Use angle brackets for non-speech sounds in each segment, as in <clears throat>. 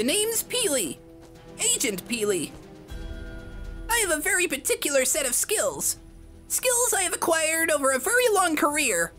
The name's Peely. Agent Peely. I have a very particular set of skills. Skills I have acquired over a very long career.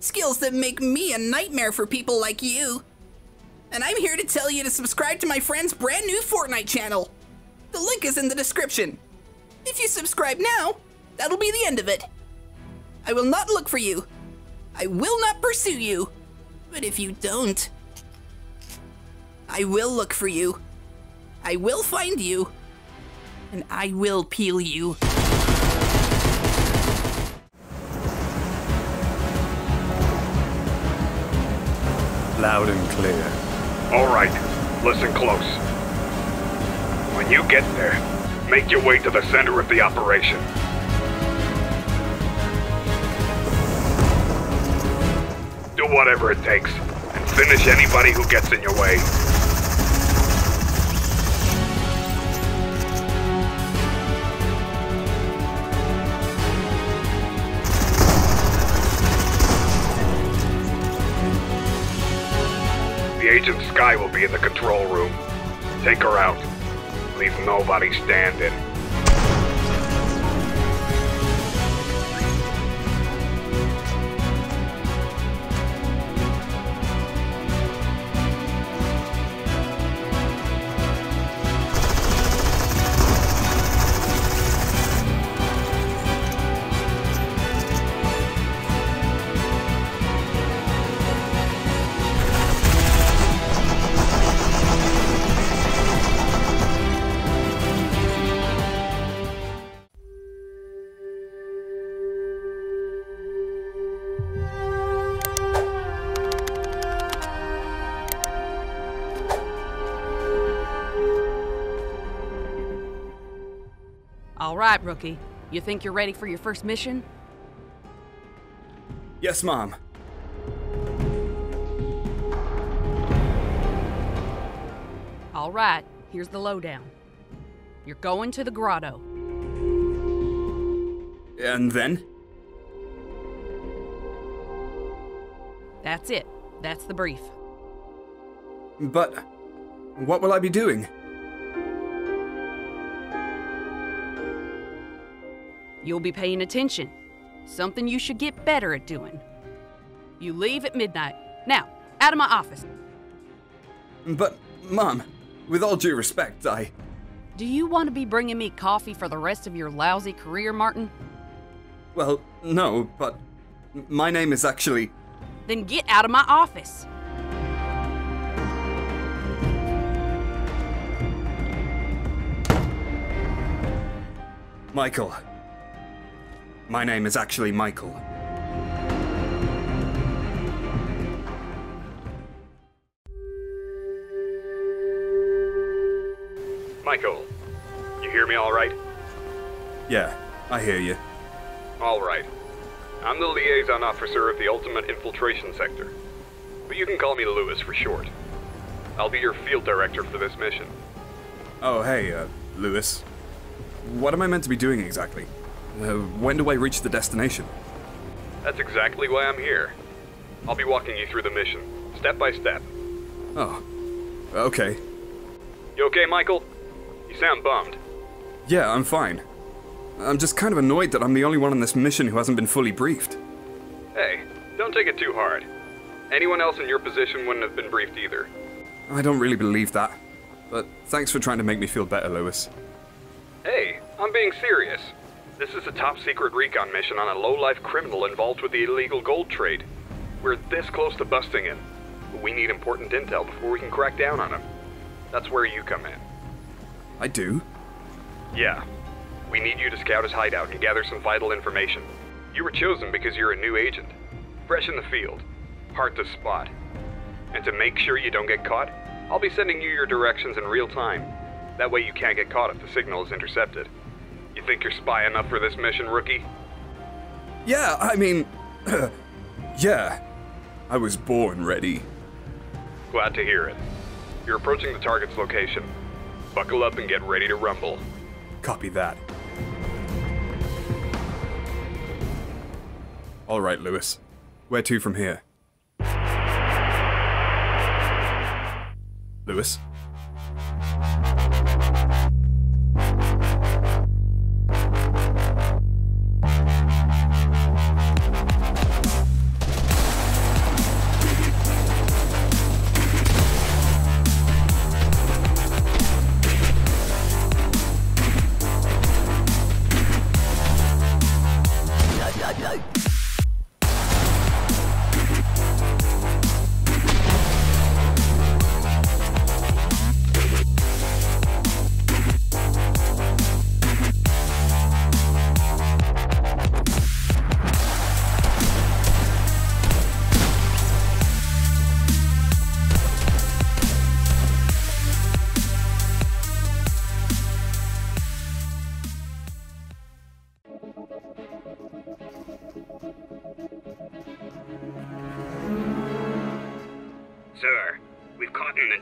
Skills that make me a nightmare for people like you. And I'm here to tell you to subscribe to my friend's brand new Fortnite channel. The link is in the description. If you subscribe now, that'll be the end of it. I will not look for you. I will not pursue you. But if you don't, I will look for you. I will find you. And I will peel you. Loud and clear. All right, listen close. When you get there, make your way to the center of the operation. Do whatever it takes, and finish anybody who gets in your way. The Agent Skye will be in the control room. Take her out. Leave nobody standing. All right, rookie. You think you're ready for your first mission? Yes, Mom. All right, here's the lowdown. You're going to the grotto. And then? That's it. That's the brief. But what will I be doing? You'll be paying attention. Something you should get better at doing. You leave at midnight. Now, out of my office. But, Mom, with all due respect, I. Do you want to be bringing me coffee for the rest of your lousy career, Martin? Well, no, but my name is actually. Then get out of my office. Michael. My name is actually Michael. Michael, you hear me all right? Yeah, I hear you. All right. I'm the liaison officer of the Ultimate Infiltration Sector. But you can call me Lewis for short. I'll be your field director for this mission. Oh, hey, uh, Lewis. What am I meant to be doing exactly? Uh, when do I reach the destination? That's exactly why I'm here. I'll be walking you through the mission, step by step. Oh, okay. You okay, Michael? You sound bummed. Yeah, I'm fine. I'm just kind of annoyed that I'm the only one on this mission who hasn't been fully briefed. Hey, don't take it too hard. Anyone else in your position wouldn't have been briefed either. I don't really believe that. But thanks for trying to make me feel better, Lewis. Hey, I'm being serious. This is a top secret recon mission on a low-life criminal involved with the illegal gold trade. We're this close to busting him, but we need important intel before we can crack down on him. That's where you come in. I do? Yeah. We need you to scout his hideout and gather some vital information. You were chosen because you're a new agent. Fresh in the field. Hard to spot. And to make sure you don't get caught, I'll be sending you your directions in real time. That way you can't get caught if the signal is intercepted. Think you're spy enough for this mission, rookie? Yeah, I mean. <clears throat> yeah. I was born ready. Glad to hear it. You're approaching the target's location. Buckle up and get ready to rumble. Copy that. Alright, Lewis. Where to from here? Lewis?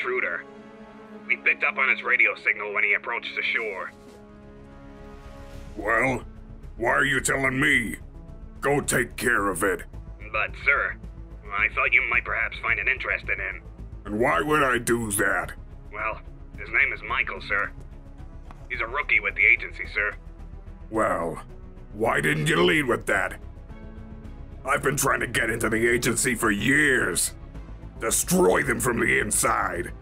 Intruder. We picked up on his radio signal when he approached the shore. Well, why are you telling me? Go take care of it. But, sir, I thought you might perhaps find an interest in him. And why would I do that? Well, his name is Michael, sir. He's a rookie with the agency, sir. Well, why didn't you lead with that? I've been trying to get into the agency for years. Destroy them from the inside.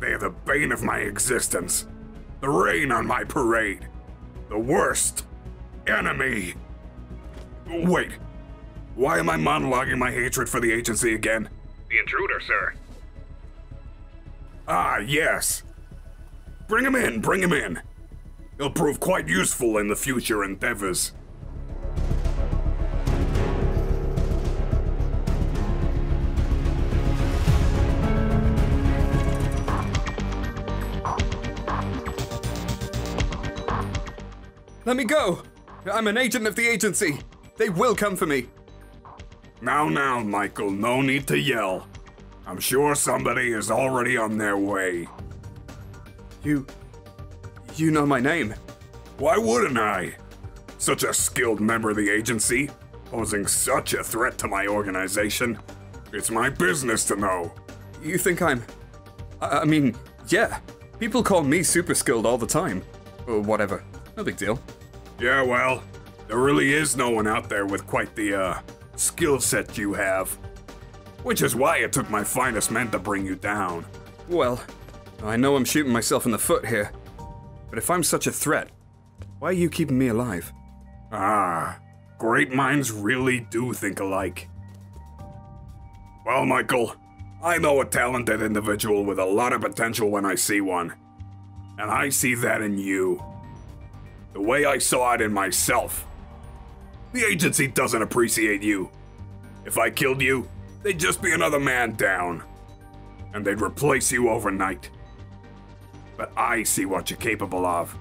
They are the bane of my existence. The rain on my parade. The worst enemy. Wait, why am I monologuing my hatred for the agency again? The intruder, sir. Ah, yes. Bring him in, bring him in. He'll prove quite useful in the future endeavors. Let me go! I'm an agent of the agency. They will come for me. Now, now, Michael, no need to yell. I'm sure somebody is already on their way. You. You know my name. Why wouldn't I? Such a skilled member of the agency, posing such a threat to my organization. It's my business to know. You think I'm. I, I mean, yeah. People call me super skilled all the time. Or whatever. No big deal. Yeah, well, there really is no one out there with quite the, uh, skill set you have. Which is why it took my finest men to bring you down. Well, I know I'm shooting myself in the foot here. But if I'm such a threat, why are you keeping me alive? Ah, great minds really do think alike. Well, Michael, I know a talented individual with a lot of potential when I see one. And I see that in you. The way I saw it in myself. The agency doesn't appreciate you. If I killed you, they'd just be another man down. And they'd replace you overnight. But I see what you're capable of.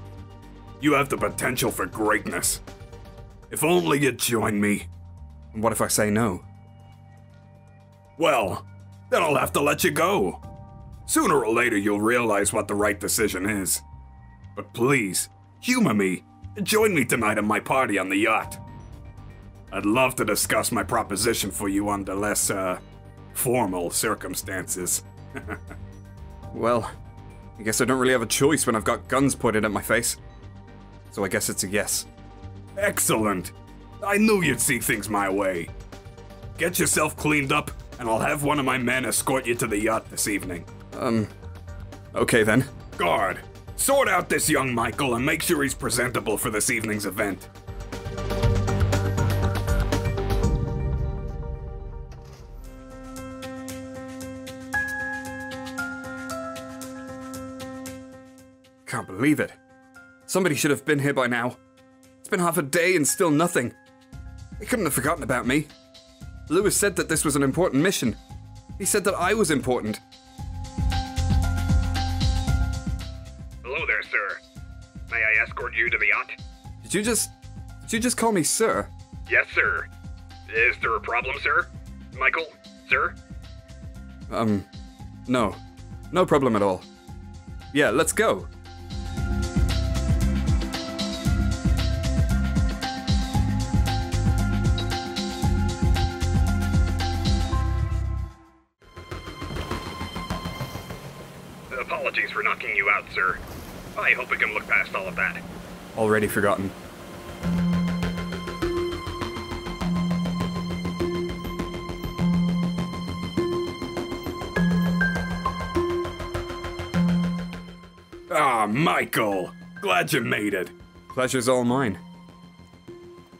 You have the potential for greatness. If only you'd join me. What if I say no? Well, then I'll have to let you go. Sooner or later, you'll realize what the right decision is. But please, humor me join me tonight at my party on the yacht. I'd love to discuss my proposition for you under less, uh, formal circumstances. <laughs> Well, I guess I don't really have a choice when I've got guns pointed at my face. So I guess it's a yes. Excellent! I knew you'd see things my way. Get yourself cleaned up, and I'll have one of my men escort you to the yacht this evening. Um, okay then. Guard, sort out this young Michael and make sure he's presentable for this evening's event. Can't believe it. Somebody should have been here by now. It's been half a day and still nothing. They couldn't have forgotten about me. Lewis said that this was an important mission. He said that I was important. May I escort you to the yacht? Did you just. Did you just call me sir? Yes, sir. Is there a problem, sir? Michael, sir? Um, no. No problem at all. Yeah, let's go. Apologies for knocking you out, sir. I hope we can look past all of that. Already forgotten. Ah, Michael! Glad you made it. Pleasure's all mine.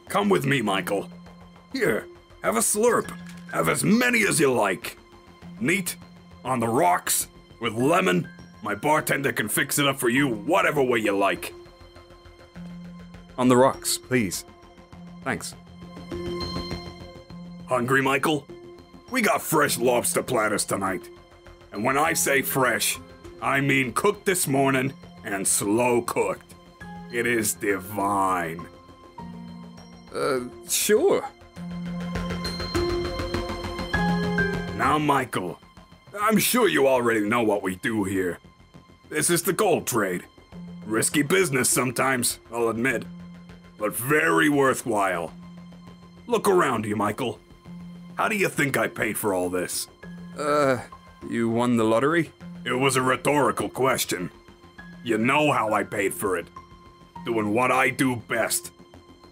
Come with me, Michael. Here, have a slurp. Have as many as you like. Neat, on the rocks, with lemon. My bartender can fix it up for you whatever way you like. On the rocks, please. Thanks. Hungry, Michael? We got fresh lobster platters tonight. And when I say fresh, I mean cooked this morning and slow cooked. It is divine. Uh, sure. Now, Michael, I'm sure you already know what we do here. This is the gold trade. Risky business sometimes, I'll admit, but very worthwhile. Look around you, Michael. How do you think I paid for all this? Uh, you won the lottery? It was a rhetorical question. You know how I paid for it. Doing what I do best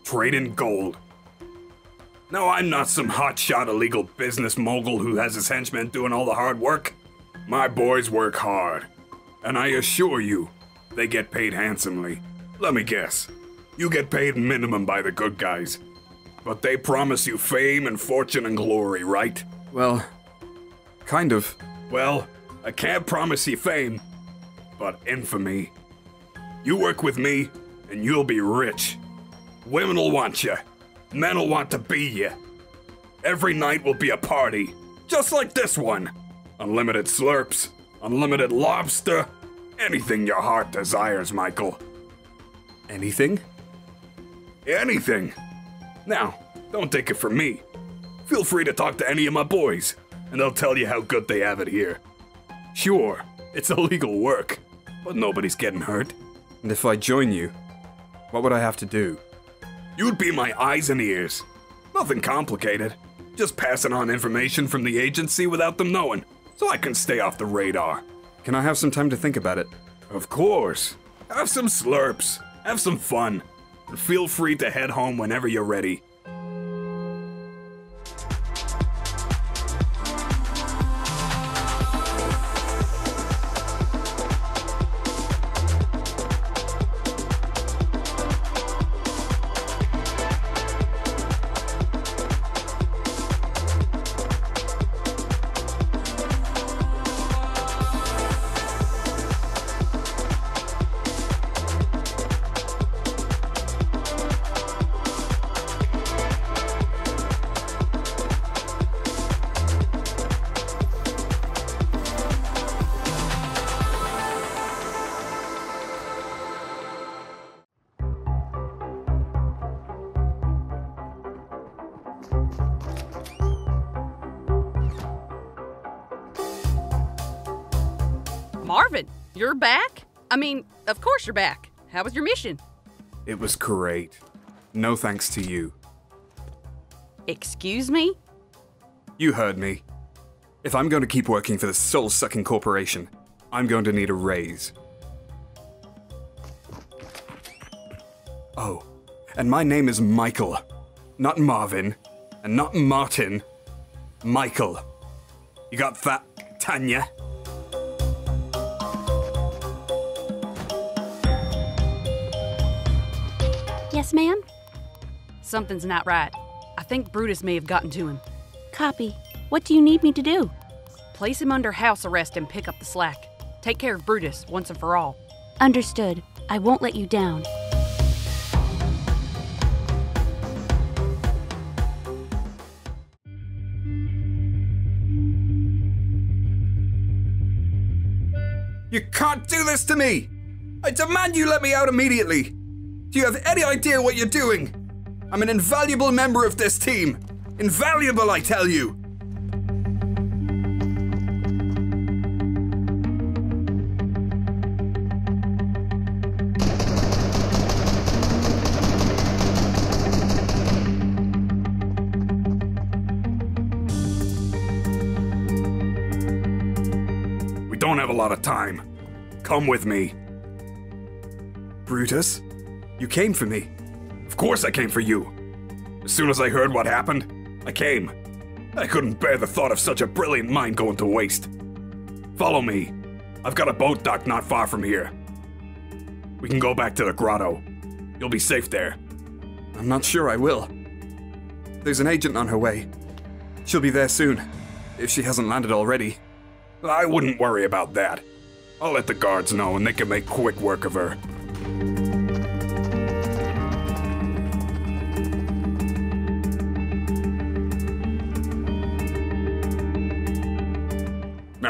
trading gold. No, I'm not some hotshot illegal business mogul who has his henchmen doing all the hard work. My boys work hard. And I assure you, they get paid handsomely. Let me guess. You get paid minimum by the good guys. But they promise you fame and fortune and glory, right? Well, kind of. Well, I can't promise you fame, but infamy. You work with me, and you'll be rich. Women'll want you. Men'll want to be you. Every night will be a party, just like this one. Unlimited slurps, unlimited lobster, anything your heart desires, Michael. Anything? Anything. Now, don't take it from me. Feel free to talk to any of my boys, and they'll tell you how good they have it here. Sure, it's <laughs> illegal work, but nobody's getting hurt. And if I join you, what would I have to do? You'd be my eyes and ears. Nothing complicated. Just passing on information from the agency without them knowing, so I can stay off the radar. Can I have some time to think about it? Of course. Have some slurps. Have some fun. Feel free to head home whenever you're ready. You're back? I mean, of course you're back. How was your mission? It was great. No thanks to you. Excuse me? You heard me. If I'm going to keep working for this soul sucking corporation, I'm going to need a raise. Oh, and my name is Michael. Not Marvin, and not Martin. Michael. You got that, Tanya? Yes, ma'am? Something's not right. I think Brutus may have gotten to him. Copy. What do you need me to do? Place him under house arrest and pick up the slack. Take care of Brutus once and for all. Understood. I won't let you down. You can't do this to me! I demand you let me out immediately! Do you have any idea what you're doing? I'm an invaluable member of this team! Invaluable, I tell you! We don't have a lot of time. Come with me. Brutus, you came for me. Of course I came for you. As soon as I heard what happened, I came. I couldn't bear the thought of such a brilliant mind going to waste. Follow me. I've got a boat dock not far from here. We can go back to the grotto. You'll be safe there. I'm not sure I will. There's an agent on her way. She'll be there soon, if she hasn't landed already. I wouldn't worry about that. I'll let the guards know and they can make quick work of her.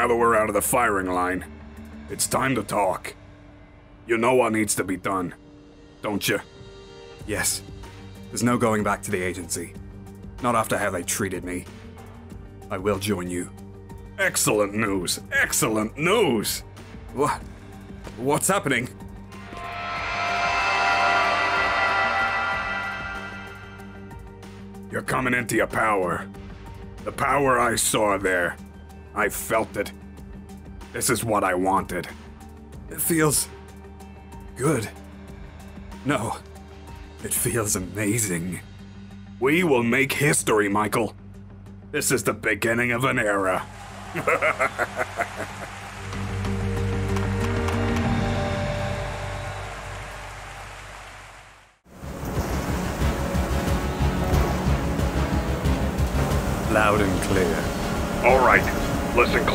That we're out of the firing line, it's time to talk. You know what needs to be done, don't you? Yes. There's no going back to the agency. Not after how they treated me. I will join you. Excellent news. Excellent news. What? What's happening? You're coming into your power. The power I saw there. I felt it. This is what I wanted. It feels good. No, it feels amazing. We will make history, Michael. This is the beginning of an era. <laughs>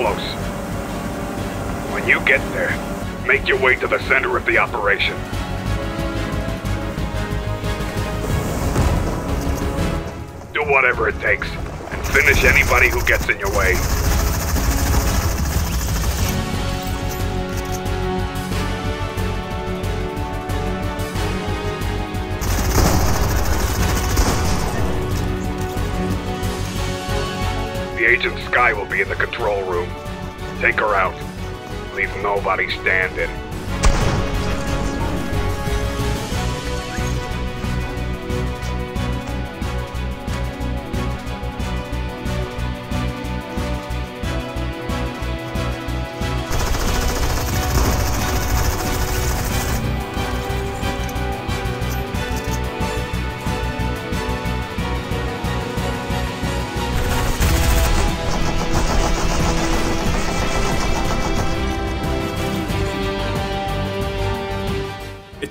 close. When you get there, make your way to the center of the operation. Do whatever it takes, and finish anybody who gets in your way. Agent Skye will be in the control room. Take her out. Leave nobody standing.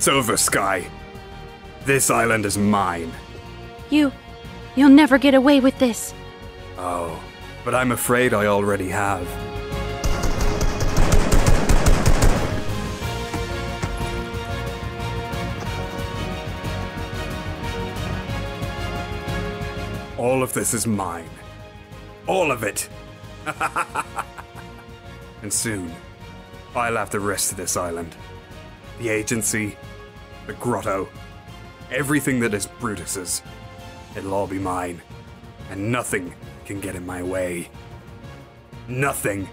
It's over, Skye. This island is mine. You. You'll never get away with this. Oh, but I'm afraid I already have. All of this is mine. All of it. <laughs> and soon, I'll have the rest of this island. The agency, the grotto, everything that is Brutus's. It'll all be mine, and nothing can get in my way. Nothing.